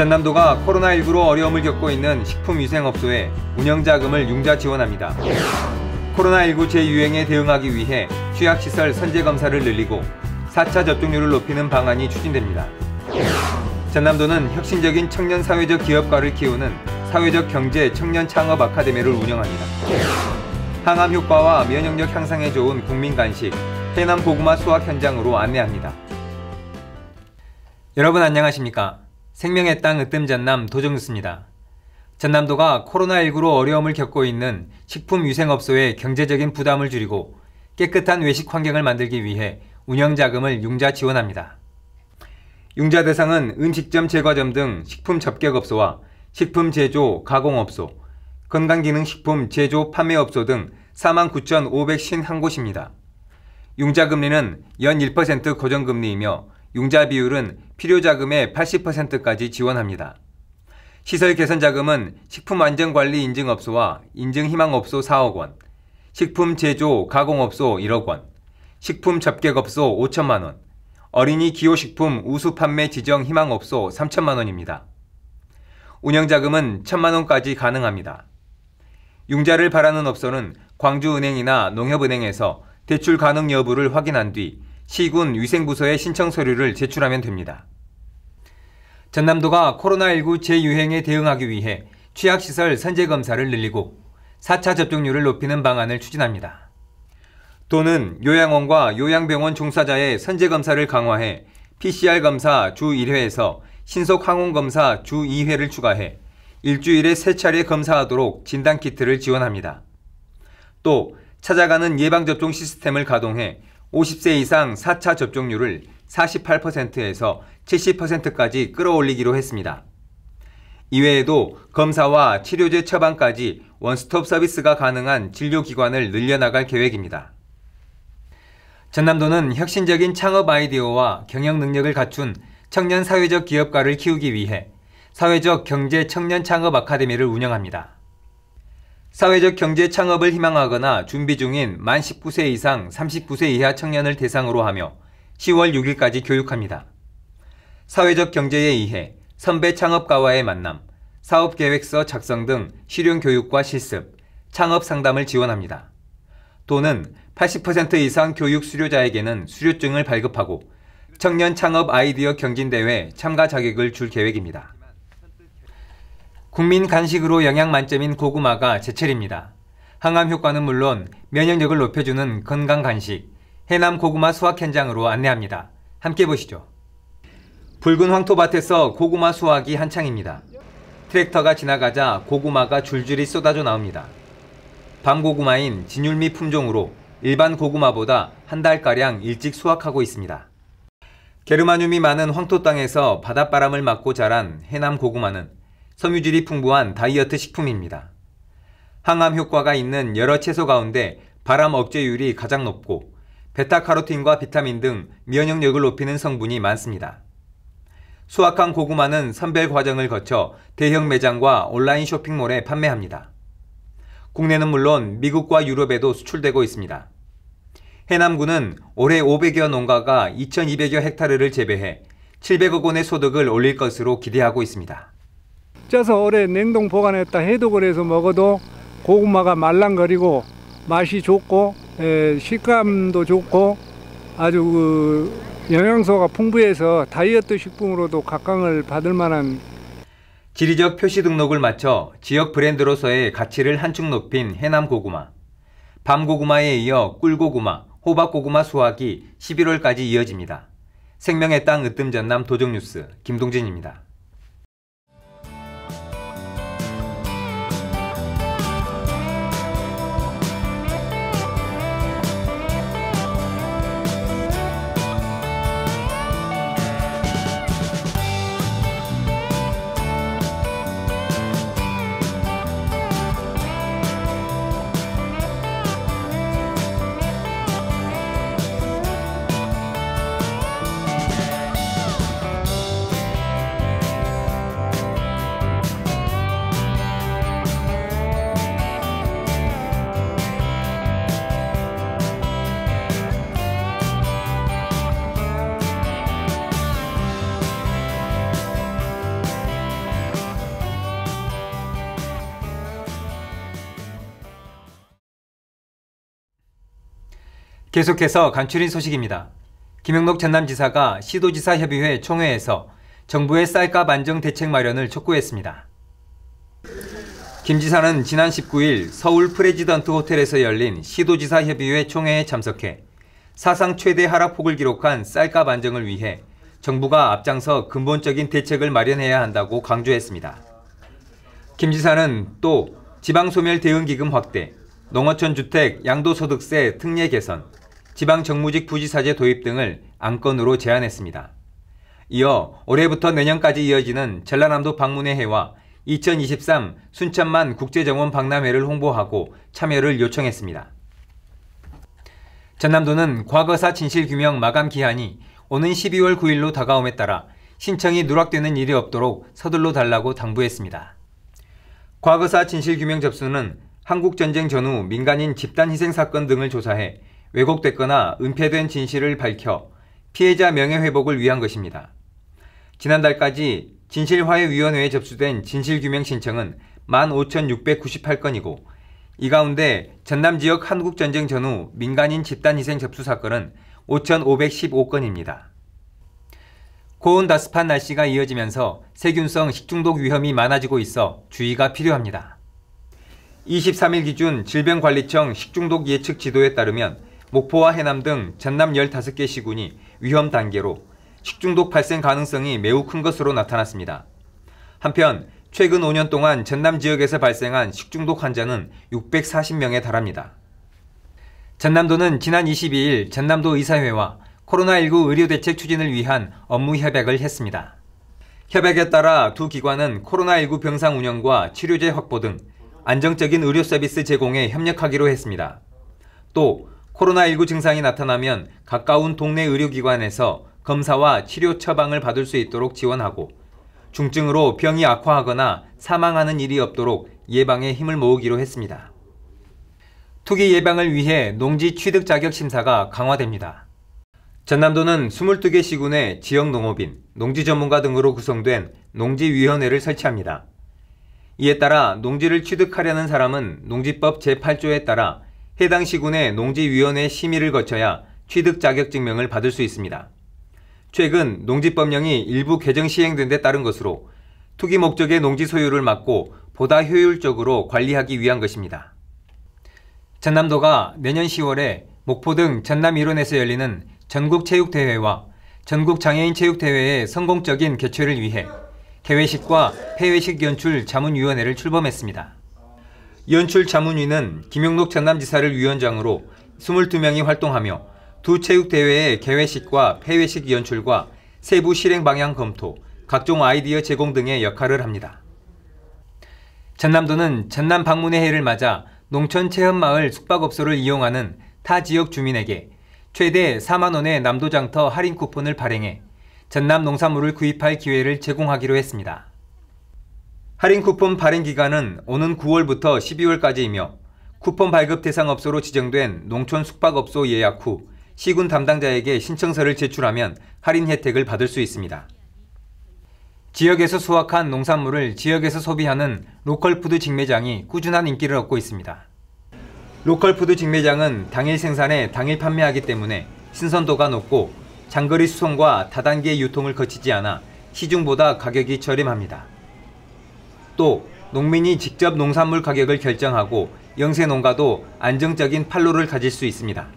전남도가 코로나19로 어려움을 겪고 있는 식품위생업소에 운영자금을 융자 지원합니다. 코로나19 재유행에 대응하기 위해 취약시설 선제검사를 늘리고 4차 접종률을 높이는 방안이 추진됩니다. 전남도는 혁신적인 청년 사회적 기업가를 키우는 사회적 경제 청년 창업 아카데미를 운영합니다. 항암 효과와 면역력 향상에 좋은 국민 간식 해남 고구마 수확 현장으로 안내합니다. 여러분 안녕하십니까? 생명의 땅 으뜸 전남 도정뉴스입니다. 전남도가 코로나19로 어려움을 겪고 있는 식품위생업소의 경제적인 부담을 줄이고 깨끗한 외식 환경을 만들기 위해 운영자금을 융자 지원합니다. 융자 대상은 음식점 제과점 등 식품 접객업소와 식품 제조 가공업소, 건강기능식품 제조 판매업소 등 49,551곳입니다. 융자 금리는 연 1% 고정금리이며 융자 비율은 필요 자금의 80%까지 지원합니다. 시설 개선 자금은 식품안전관리 인증업소와 인증희망업소 4억 원, 식품 제조 가공업소 1억 원, 식품 접객업소 5천만 원, 어린이 기호식품 우수 판매 지정 희망업소 3천만 원입니다. 운영자금은 1천만 원까지 가능합니다. 융자를 바라는 업소는 광주은행이나 농협은행에서 대출 가능 여부를 확인한 뒤 시군 위생부서에 신청 서류를 제출하면 됩니다. 전남도가 코로나19 재유행에 대응하기 위해 취약시설 선제 검사를 늘리고 4차 접종률을 높이는 방안을 추진합니다. 도는 요양원과 요양병원 종사자의 선제 검사를 강화해 PCR 검사 주 1회에서 신속 항원 검사 주 2회를 추가해 일주일에 3차례 검사하도록 진단 키트를 지원합니다. 또 찾아가는 예방접종 시스템을 가동해 50세 이상 4차 접종률을 48%에서 70%까지 끌어올리기로 했습니다. 이외에도 검사와 치료제 처방까지 원스톱 서비스가 가능한 진료기관을 늘려나갈 계획입니다. 전남도는 혁신적인 창업 아이디어와 경영 능력을 갖춘 청년 사회적 기업가를 키우기 위해 사회적 경제 청년 창업 아카데미를 운영합니다. 사회적 경제 창업을 희망하거나 준비 중인 만 19세 이상 39세 이하 청년을 대상으로 하며 10월 6일까지 교육합니다. 사회적 경제에 의해 선배 창업가와의 만남, 사업계획서 작성 등 실용 교육과 실습, 창업 상담을 지원합니다. 또는 80% 이상 교육 수료자에게는 수료증을 발급하고 청년 창업 아이디어 경진대회 참가 자격을 줄 계획입니다. 국민 간식으로 영양 만점인 고구마가 제철입니다. 항암 효과는 물론 면역력을 높여주는 건강 간식, 해남 고구마 수확 현장으로 안내합니다. 함께 보시죠. 붉은 황토밭에서 고구마 수확이 한창입니다. 트랙터가 지나가자 고구마가 줄줄이 쏟아져 나옵니다. 밤고구마인 진율미 품종으로 일반 고구마보다 한 달가량 일찍 수확하고 있습니다. 게르마늄이 많은 황토 땅에서 바닷바람을 맞고 자란 해남 고구마는 섬유질이 풍부한 다이어트 식품입니다. 항암 효과가 있는 여러 채소 가운데 바람 억제율이 가장 높고 베타카로틴과 비타민 등 면역력을 높이는 성분이 많습니다. 수확한 고구마는 선별 과정을 거쳐 대형 매장과 온라인 쇼핑몰에 판매합니다. 국내는 물론 미국과 유럽에도 수출되고 있습니다. 해남군은 올해 500여 농가가 2,200여 헥타르를 재배해 700억 원의 소득을 올릴 것으로 기대하고 있습니다. 쪄서 오래 냉동 보관했다 해독을 해서 먹어도 고구마가 말랑거리고 맛이 좋고 에, 식감도 좋고 아주 그 영양소가 풍부해서 다이어트 식품으로도 각광을 받을 만한 지리적 표시 등록을 마쳐 지역 브랜드로서의 가치를 한층 높인 해남 고구마. 밤 고구마에 이어 꿀 고구마, 호박 고구마 수확이 11월까지 이어집니다. 생명의 땅 으뜸 전남 도정뉴스 김동진입니다. 계속해서 간추린 소식입니다. 김영록 전남지사가 시도지사 협의회 총회에서 정부의 쌀값 안정 대책 마련을 촉구했습니다. 김 지사는 지난 19일 서울 프레지던트 호텔에서 열린 시도지사 협의회 총회에 참석해 사상 최대 하락폭을 기록한 쌀값 안정을 위해 정부가 앞장서 근본적인 대책을 마련해야 한다고 강조했습니다. 김 지사는 또 지방소멸 대응기금 확대, 농어촌 주택 양도소득세 특례 개선, 지방 정무직 부지사제 도입 등을 안건으로 제안했습니다. 이어 올해부터 내년까지 이어지는 전라남도 방문의 해와 2023 순천만 국제정원 박람회를 홍보하고 참여를 요청했습니다. 전남도는 과거사 진실규명 마감 기한이 오는 12월 9일로 다가옴에 따라 신청이 누락되는 일이 없도록 서둘러 달라고 당부했습니다. 과거사 진실규명 접수는 한국전쟁 전후 민간인 집단 희생 사건 등을 조사해 왜곡됐거나 은폐된 진실을 밝혀 피해자 명예회복을 위한 것입니다. 지난달까지 진실화해위원회에 접수된 진실규명 신청은 15,698건이고 이 가운데 전남 지역 한국전쟁 전후 민간인 집단희생 접수 사건은 5,515건입니다. 고온 다습한 날씨가 이어지면서 세균성 식중독 위험이 많아지고 있어 주의가 필요합니다. 23일 기준 질병관리청 식중독 예측 지도에 따르면 목포와 해남 등 전남 15개 시군이 위험 단계로 식중독 발생 가능성이 매우 큰 것으로 나타났습니다. 한편 최근 5년 동안 전남 지역에서 발생한 식중독 환자는 640명에 달합니다. 전남도는 지난 22일 전남도 의사회와 코로나19 의료대책 추진을 위한 업무 협약을 했습니다. 협약에 따라 두 기관은 코로나19 병상 운영과 치료제 확보 등 안정적인 의료 서비스 제공에 협력하기로 했습니다. 또 코로나19 증상이 나타나면 가까운 동네 의료기관에서 검사와 치료 처방을 받을 수 있도록 지원하고 중증으로 병이 악화하거나 사망하는 일이 없도록 예방에 힘을 모으기로 했습니다. 투기 예방을 위해 농지 취득 자격 심사가 강화됩니다. 전남도는 22개 시군의 지역 농업인, 농지 전문가 등으로 구성된 농지위원회를 설치합니다. 이에 따라 농지를 취득하려는 사람은 농지법 제8조에 따라 해당 시군의 농지위원회 심의를 거쳐야 취득 자격증명을 받을 수 있습니다. 최근 농지법령이 일부 개정 시행된 데 따른 것으로 투기 목적의 농지 소유를 막고 보다 효율적으로 관리하기 위한 것입니다. 전남도가 내년 10월에 목포 등 전남 일원에서 열리는 전국체육대회와 전국장애인체육대회의 성공적인 개최를 위해 개회식과 폐회식 연출 자문위원회를 출범했습니다. 연출 자문위는 김용록 전남지사를 위원장으로 22명이 활동하며 두 체육대회의 개회식과 폐회식 연출과 세부 실행 방향 검토, 각종 아이디어 제공 등의 역할을 합니다. 전남도는 전남 방문의 해를 맞아 농촌 체험마을 숙박업소를 이용하는 타 지역 주민에게 최대 4만원의 남도장터 할인 쿠폰을 발행해 전남 농산물을 구입할 기회를 제공하기로 했습니다. 할인 쿠폰 발행 기간은 오는 9월부터 12월까지이며 쿠폰 발급 대상 업소로 지정된 농촌 숙박업소 예약 후 시군 담당자에게 신청서를 제출하면 할인 혜택을 받을 수 있습니다. 지역에서 수확한 농산물을 지역에서 소비하는 로컬푸드 직매장이 꾸준한 인기를 얻고 있습니다. 로컬푸드 직매장은 당일 생산에 당일 판매하기 때문에 신선도가 높고 장거리 수송과 다단계 유통을 거치지 않아 시중보다 가격이 저렴합니다. 또 농민이 직접 농산물 가격을 결정하고 영세 농가도 안정적인 판로를 가질 수 있습니다.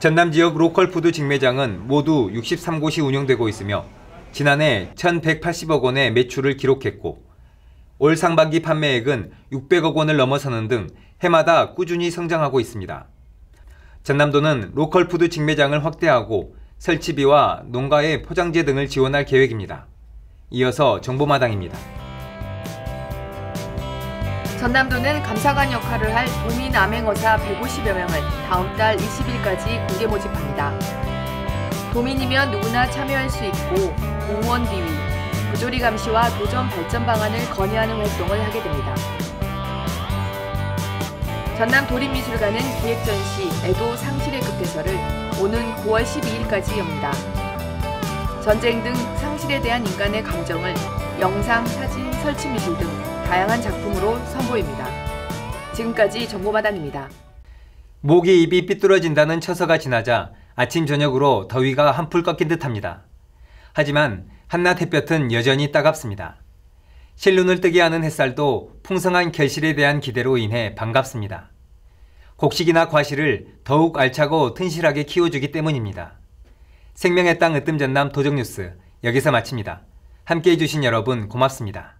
전남 지역 로컬푸드 직매장은 모두 63곳이 운영되고 있으며 지난해 1,180억 원의 매출을 기록했고 올 상반기 판매액은 600억 원을 넘어서는 등 해마다 꾸준히 성장하고 있습니다. 전남도는 로컬푸드 직매장을 확대하고 설치비와 농가의 포장재 등을 지원할 계획입니다. 이어서 정보마당입니다. 전남도는 감사관 역할을 할 도민 암행어사 150여 명을 다음 달 20일까지 공개 모집합니다. 도민이면 누구나 참여할 수 있고 공무원 비위, 부조리 감시와 도전 발전 방안을 건의하는 활동을 하게 됩니다. 전남 도립미술관은 기획 전시 애도 상실의 급해서를 오는 9월 12일까지 엽니다. 전쟁 등 상실에 대한 인간의 감정을 영상, 사진, 설치 미술 등 다양한 작품으로 선보입니다. 지금까지 정보마당입니다. 목이 입이 삐뚤어진다는 처서가 지나자 아침 저녁으로 더위가 한풀 꺾인 듯합니다. 하지만 한낮 햇볕은 여전히 따갑습니다. 실눈을 뜨게 하는 햇살도 풍성한 결실에 대한 기대로 인해 반갑습니다. 곡식이나 과실을 더욱 알차고 튼실하게 키워주기 때문입니다. 생명의 땅 으뜸 전남 도정뉴스 여기서 마칩니다. 함께 해 주신 여러분 고맙습니다.